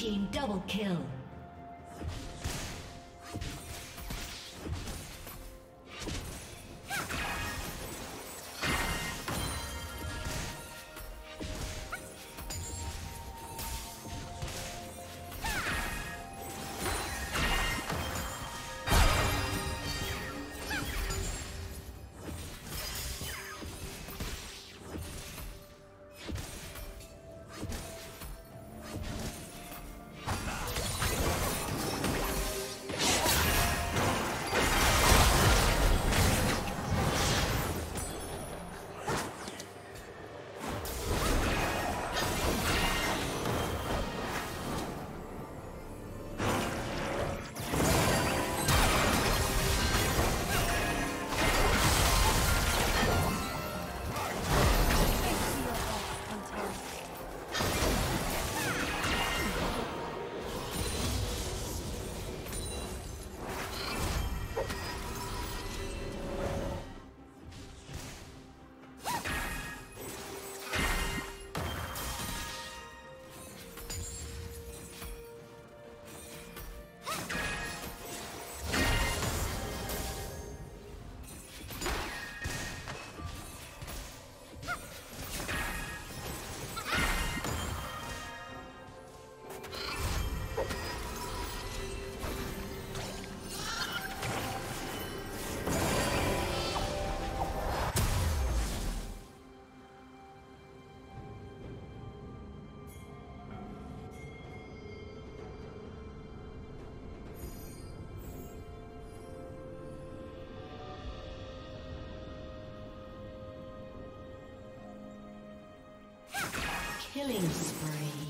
Team double kill. Killing spree.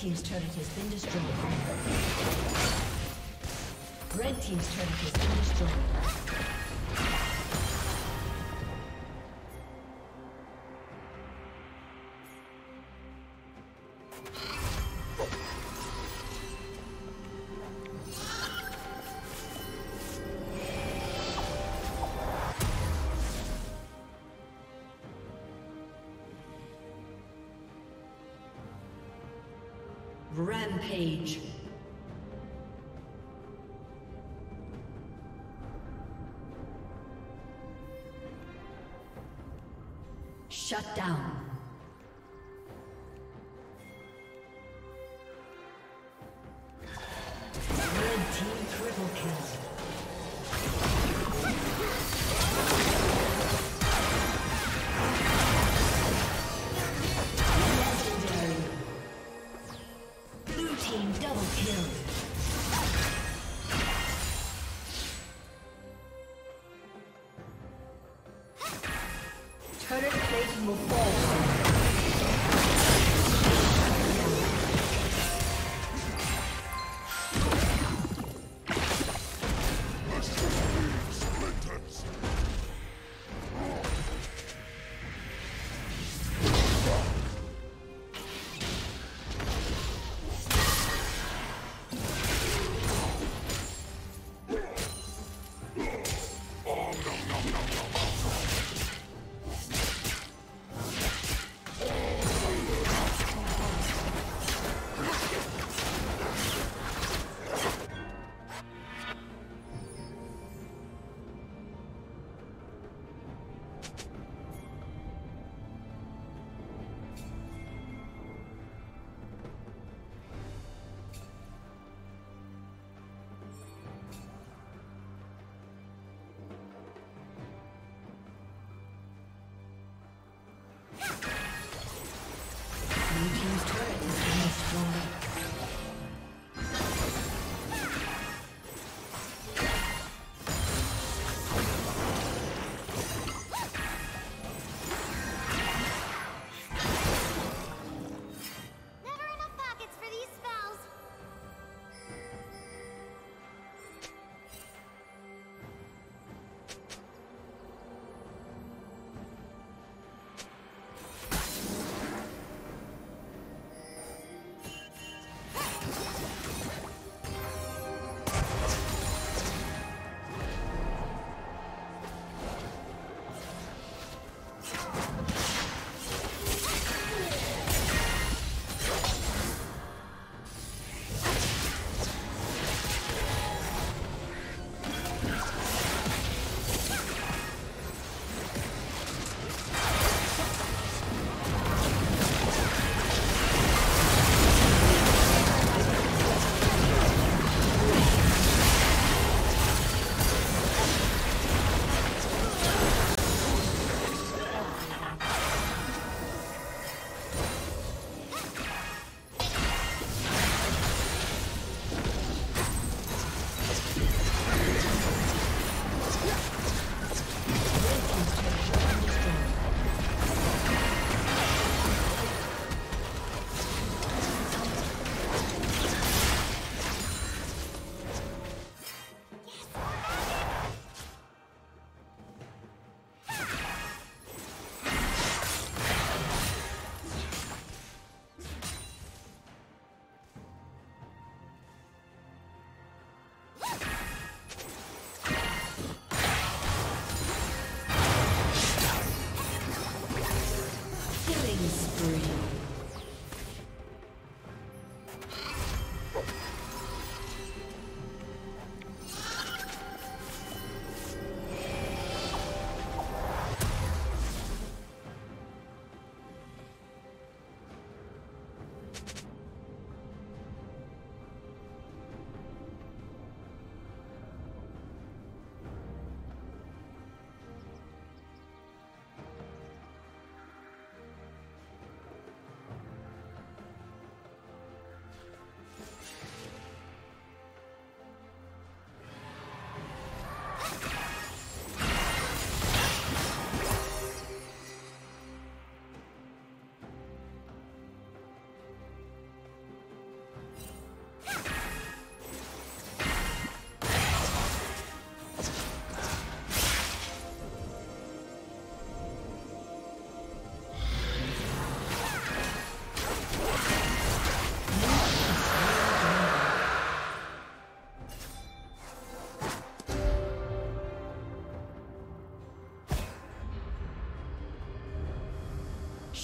Team's turret has been destroyed. Red Team's turret has been destroyed. Rampage. Shut down.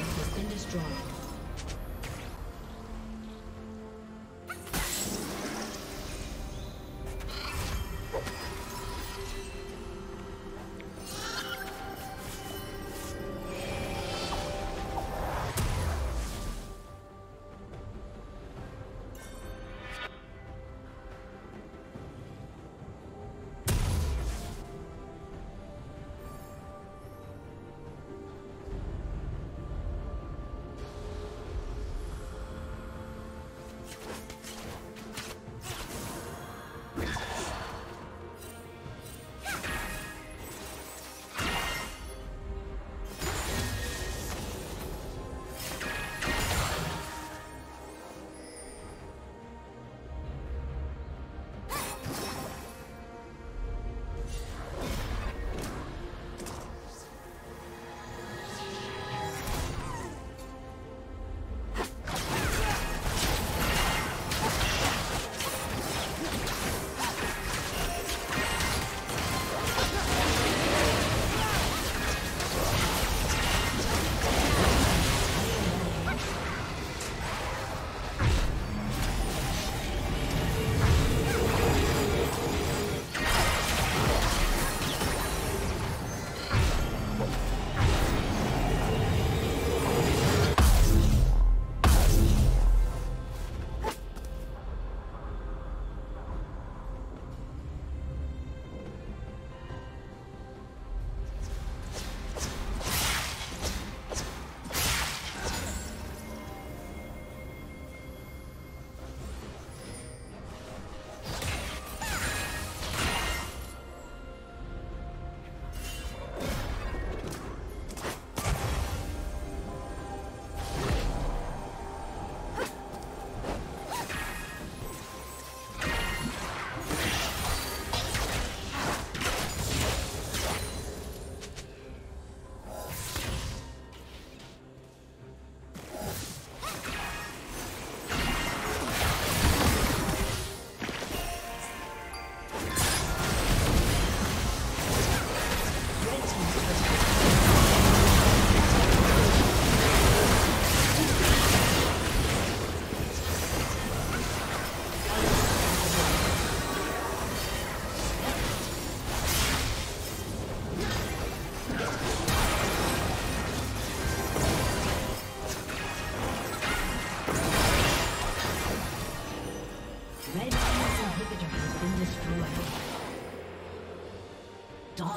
Has been destroyed.